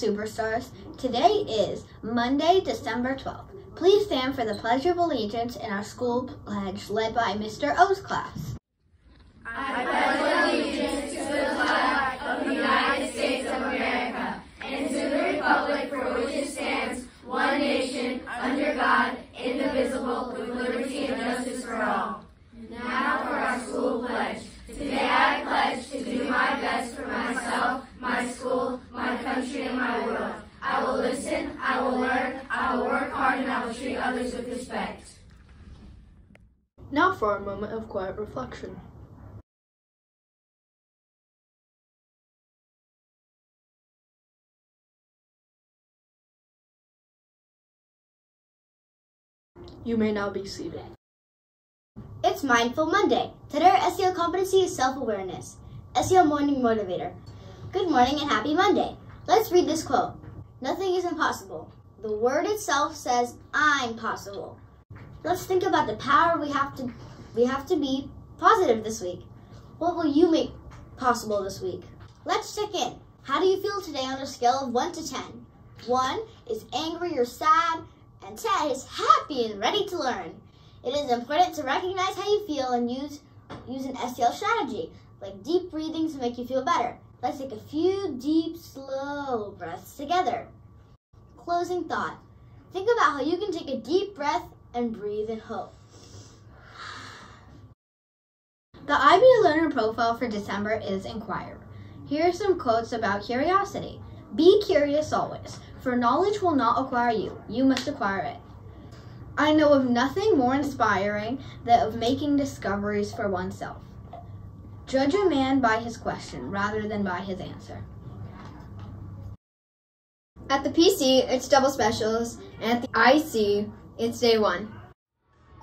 superstars. Today is Monday, December 12th. Please stand for the Pledge of Allegiance in our school pledge led by Mr. O's class. I pledge allegiance treat others with respect. Now for a moment of quiet reflection. You may now be seated. It's Mindful Monday. Today our SEL competency is self-awareness. SEL Morning Motivator. Good morning and happy Monday. Let's read this quote. Nothing is impossible. The word itself says I'm possible. Let's think about the power we have to we have to be positive this week. What will you make possible this week? Let's check in. How do you feel today on a scale of 1 to 10? 1 is angry or sad, and 10 is happy and ready to learn. It is important to recognize how you feel and use, use an SEL strategy, like deep breathing to make you feel better. Let's take a few deep, slow breaths together. Closing thought. Think about how you can take a deep breath and breathe in hope. The IB Learner profile for December is Inquire. Here are some quotes about curiosity. Be curious always, for knowledge will not acquire you, you must acquire it. I know of nothing more inspiring than of making discoveries for oneself. Judge a man by his question rather than by his answer. At the PC, it's double specials, and at the IC, it's day one.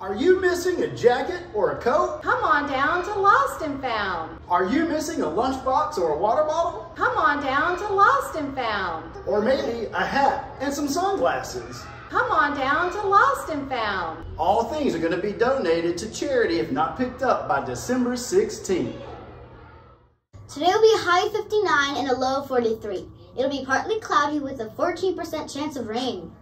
Are you missing a jacket or a coat? Come on down to Lost and Found. Are you missing a lunchbox or a water bottle? Come on down to Lost and Found. Or maybe a hat and some sunglasses? Come on down to Lost and Found. All things are going to be donated to charity if not picked up by December 16th. Today will be a high 59 and a low 43. It'll be partly cloudy with a 14% chance of rain.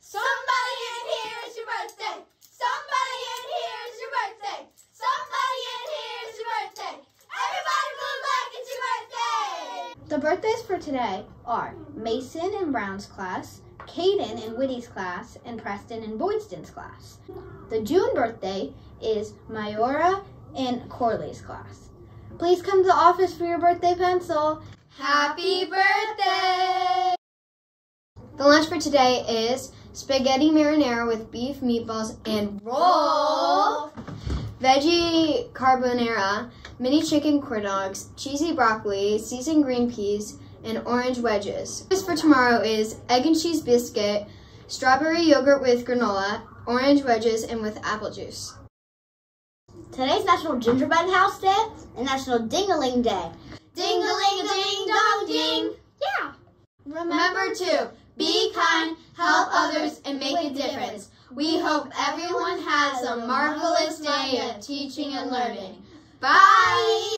Somebody in here is your birthday. Somebody in here is your birthday. Somebody in here is your birthday. Everybody move like it's your birthday. The birthdays for today are Mason in Brown's class, Caden in Whitty's class, and Preston in Boydston's class. The June birthday is Mayora in Corley's class. Please come to the office for your birthday pencil. Happy birthday! The lunch for today is spaghetti marinara with beef meatballs and roll, veggie carbonara, mini chicken corn dogs, cheesy broccoli, seasoned green peas, and orange wedges. This for tomorrow is egg and cheese biscuit, strawberry yogurt with granola, orange wedges, and with apple juice. Today's National Gingerbread House Day and National Ding-a-Ling Day. Ding-a-ling-a-ding dong ding! Yeah! Remember to be kind, help others, and make a difference. We hope everyone has a marvelous day of teaching and learning. Bye!